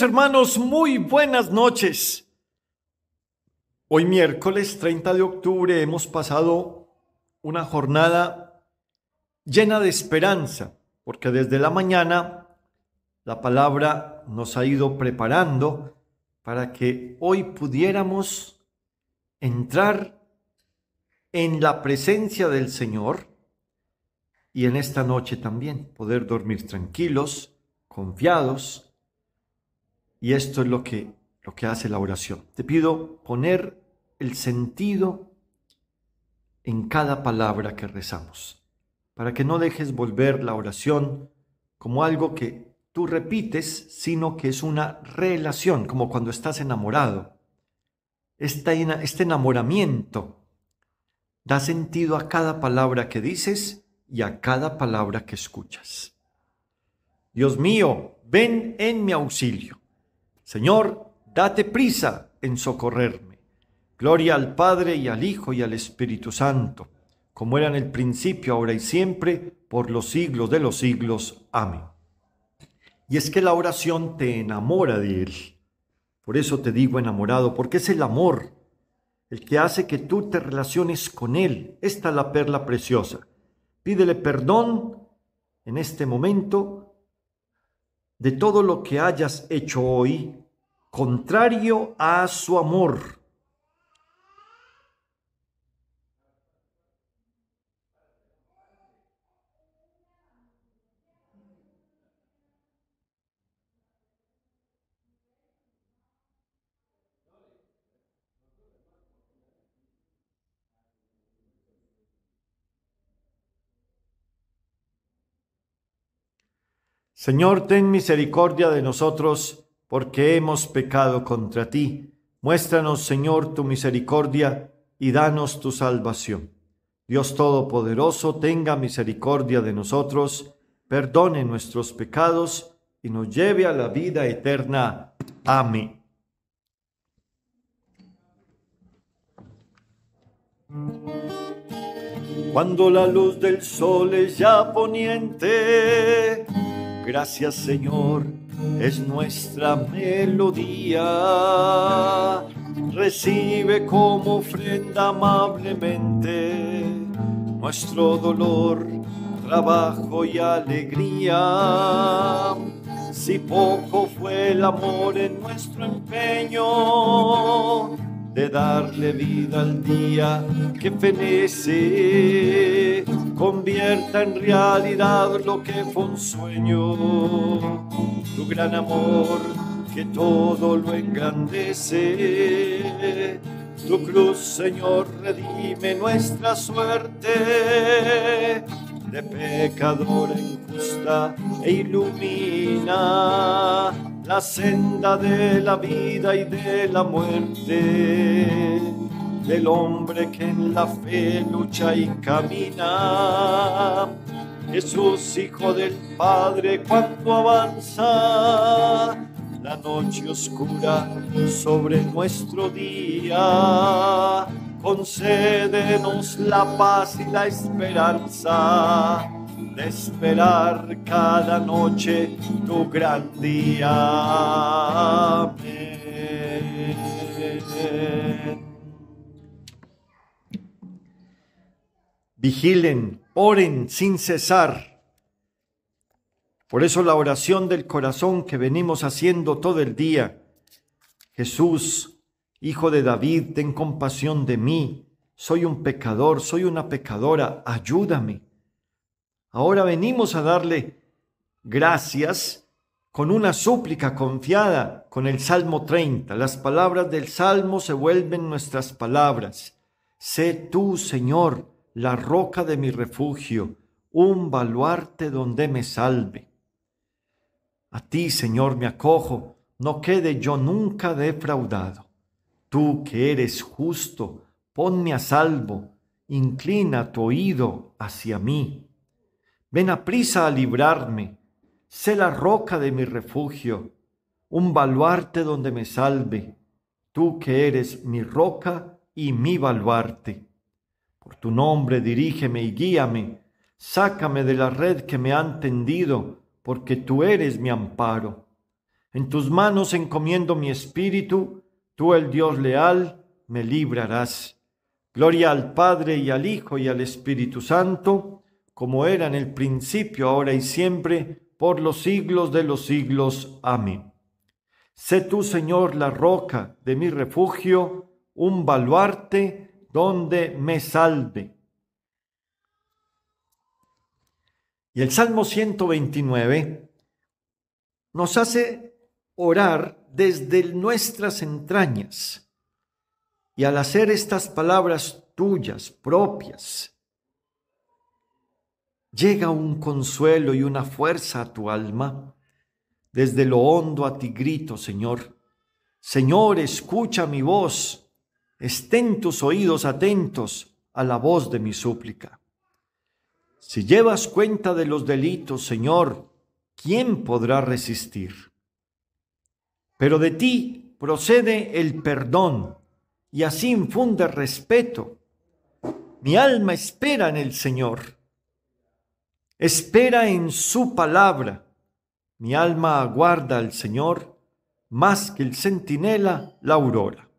hermanos, muy buenas noches. Hoy miércoles 30 de octubre hemos pasado una jornada llena de esperanza, porque desde la mañana la palabra nos ha ido preparando para que hoy pudiéramos entrar en la presencia del Señor y en esta noche también poder dormir tranquilos, confiados, y esto es lo que, lo que hace la oración. Te pido poner el sentido en cada palabra que rezamos, para que no dejes volver la oración como algo que tú repites, sino que es una relación, como cuando estás enamorado. Este, enamoramiento da sentido a cada palabra que dices y a cada palabra que escuchas. Dios mío, ven en mi auxilio. Señor, date prisa en socorrerme. Gloria al Padre y al Hijo y al Espíritu Santo, como era en el principio, ahora y siempre, por los siglos de los siglos. Amén. Y es que la oración te enamora de Él. Por eso te digo enamorado, porque es el amor el que hace que tú te relaciones con Él. Esta es la perla preciosa. Pídele perdón en este momento de todo lo que hayas hecho hoy contrario a su amor. Señor, ten misericordia de nosotros porque hemos pecado contra ti. Muéstranos, Señor, tu misericordia y danos tu salvación. Dios Todopoderoso, tenga misericordia de nosotros, perdone nuestros pecados y nos lleve a la vida eterna. Amén. Cuando la luz del sol es ya poniente, gracias Señor es nuestra melodía. Recibe como ofrenda amablemente nuestro dolor, trabajo y alegría. Si poco fue el amor en nuestro empeño de darle vida al día que fenece, convierta en realidad lo que fue un sueño. Tu gran amor que todo lo engrandece. Tu cruz, Señor, redime nuestra suerte de pecadora injusta e ilumina la senda de la vida y de la muerte del hombre que en la fe lucha y camina. Jesús, Hijo del Padre, cuando avanza la noche oscura sobre nuestro día, concédenos la paz y la esperanza de esperar cada noche tu gran día. Vigilen, oren sin cesar. Por eso la oración del corazón que venimos haciendo todo el día. Jesús, Hijo de David, ten compasión de mí. Soy un pecador, soy una pecadora, ayúdame. Ahora venimos a darle gracias con una súplica confiada con el Salmo 30. Las palabras del Salmo se vuelven nuestras palabras. Sé tú, Señor, la roca de mi refugio, un baluarte donde me salve. A ti, Señor, me acojo, no quede yo nunca defraudado. Tú que eres justo, ponme a salvo, inclina tu oído hacia mí. Ven a prisa a librarme, sé la roca de mi refugio, un baluarte donde me salve, tú que eres mi roca y mi baluarte. Por tu nombre dirígeme y guíame, sácame de la red que me han tendido, porque tú eres mi amparo. En tus manos encomiendo mi espíritu, tú el Dios leal, me librarás. Gloria al Padre y al Hijo y al Espíritu Santo, como era en el principio, ahora y siempre, por los siglos de los siglos. Amén. Sé tú, Señor, la roca de mi refugio, un baluarte donde me salve. Y el Salmo 129 nos hace orar desde nuestras entrañas. Y al hacer estas palabras tuyas, propias, llega un consuelo y una fuerza a tu alma. Desde lo hondo a ti grito, Señor. Señor, escucha mi voz. Estén tus oídos atentos a la voz de mi súplica. Si llevas cuenta de los delitos, Señor, ¿quién podrá resistir? Pero de ti procede el perdón y así infunde respeto. Mi alma espera en el Señor, espera en su palabra. Mi alma aguarda al Señor más que el centinela la aurora.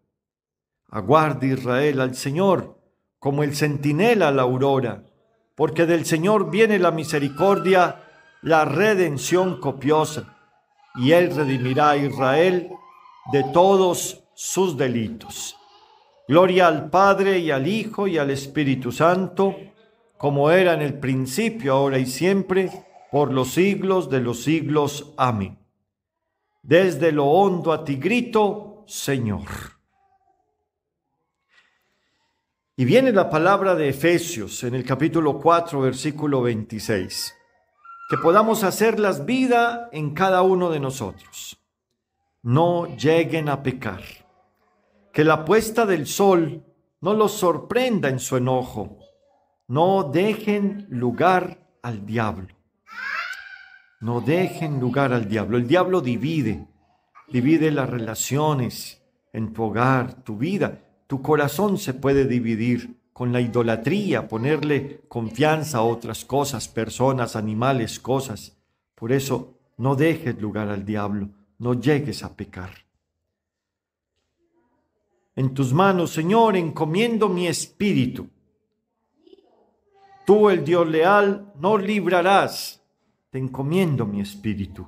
Aguarda Israel al Señor como el centinela la aurora, porque del Señor viene la misericordia, la redención copiosa y él redimirá a Israel de todos sus delitos. Gloria al Padre y al Hijo y al Espíritu Santo, como era en el principio, ahora y siempre, por los siglos de los siglos. Amén. Desde lo hondo a ti grito, Señor. Y viene la palabra de Efesios en el capítulo 4, versículo 26 que podamos hacerlas vida en cada uno de nosotros. No lleguen a pecar. Que la puesta del sol no los sorprenda en su enojo. No dejen lugar al diablo. No dejen lugar al diablo. El diablo divide, divide las relaciones en tu hogar, tu vida. Tu corazón se puede dividir con la idolatría, ponerle confianza a otras cosas, personas, animales, cosas. Por eso no dejes lugar al diablo, no llegues a pecar. En tus manos, Señor, encomiendo mi espíritu. Tú, el Dios leal, no librarás. Te encomiendo mi espíritu.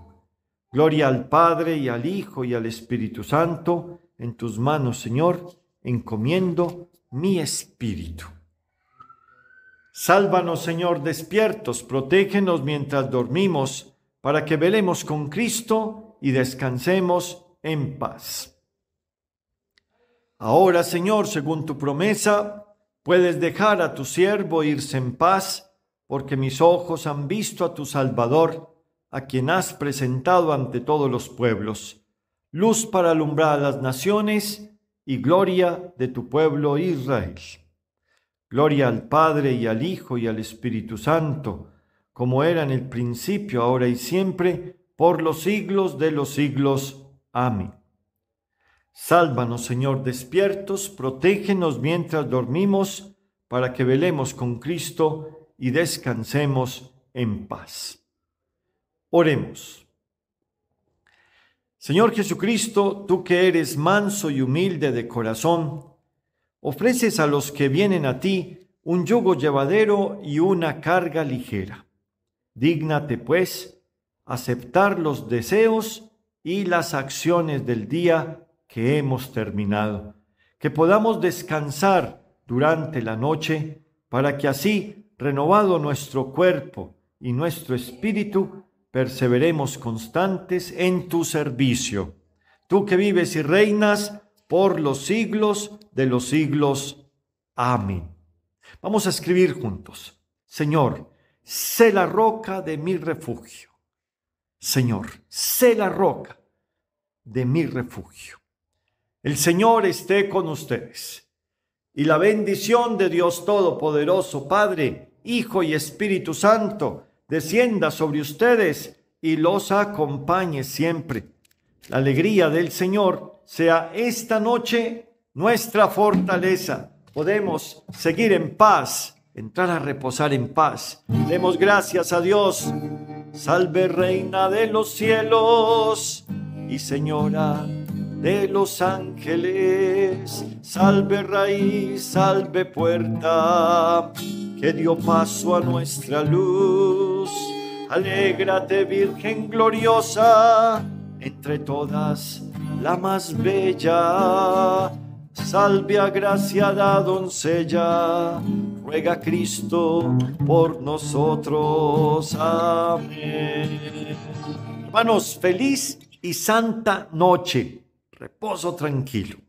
Gloria al Padre y al Hijo y al Espíritu Santo. En tus manos, Señor, encomiendo mi espíritu. Sálvanos, Señor, despiertos, protégenos mientras dormimos, para que velemos con Cristo y descansemos en paz. Ahora, Señor, según tu promesa, puedes dejar a tu siervo irse en paz, porque mis ojos han visto a tu Salvador, a quien has presentado ante todos los pueblos, luz para alumbrar a las naciones y gloria de tu pueblo Israel. Gloria al Padre y al Hijo y al Espíritu Santo, como era en el principio, ahora y siempre, por los siglos de los siglos. Amén. Sálvanos, Señor, despiertos, protégenos mientras dormimos, para que velemos con Cristo y descansemos en paz. Oremos. Señor Jesucristo, tú que eres manso y humilde de corazón, ofreces a los que vienen a ti un yugo llevadero y una carga ligera. Dígnate, pues, aceptar los deseos y las acciones del día que hemos terminado, que podamos descansar durante la noche, para que así, renovado nuestro cuerpo y nuestro espíritu, perseveremos constantes en tu servicio. Tú que vives y reinas por los siglos de los siglos. Amén. Vamos a escribir juntos. Señor, sé la roca de mi refugio. Señor, sé la roca de mi refugio. El Señor esté con ustedes. Y la bendición de Dios Todopoderoso, Padre, Hijo y Espíritu Santo, descienda sobre ustedes y los acompañe siempre. La alegría del Señor sea esta noche nuestra fortaleza. Podemos seguir en paz, entrar a reposar en paz. Demos gracias a Dios. Salve Reina de los cielos, y Señora de los ángeles, salve raíz, salve puerta, que dio paso a nuestra luz. Alégrate Virgen gloriosa, entre todas la más bella. Salve agraciada doncella, ruega Cristo por nosotros. Amén. Hermanos, feliz y santa noche. Reposo tranquilo.